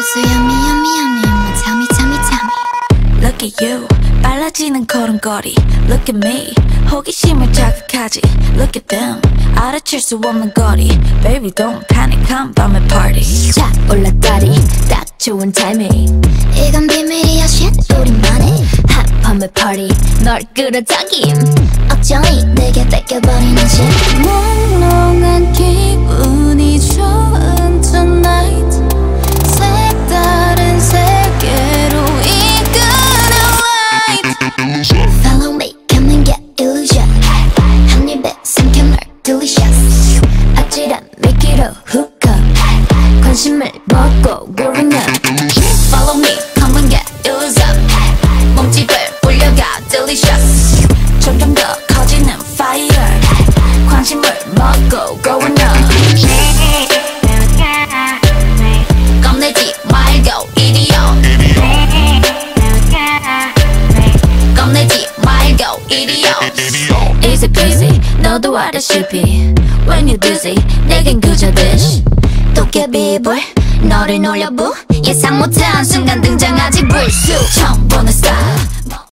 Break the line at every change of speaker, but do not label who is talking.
You're so yummy, yummy, yummy. Tell me, tell me, tell me.
Look at you. 빨라지는 걸음걸이. Look at me. 호기심을 자극하지. Look at them. 알아챌 수 없는 거리. Baby, don't panic. I'm my party.
쫙 올라다리. 딱 좋은 타이밍. 이건 비밀이야, shit. 우리만의 핫밤의 party. 널 끌어당김. 억정이 내게 뺏겨버리는 shit. 미끼로 hook up 관심을 먹고 growing up
Follow me come and get illusion 몸집을 올려가 delicious 점점 더 커지는 fire 관심을 먹고 growing up 겁내지 말고 이리요 겁내지 말고 이리요 Easy peasy 너도 알다시피 When you dizzy 내겐 그저 dish
도깨비불. 너를 놀려 부. 예상 못한 순간 등장하지 불쑥.
처음 보는 style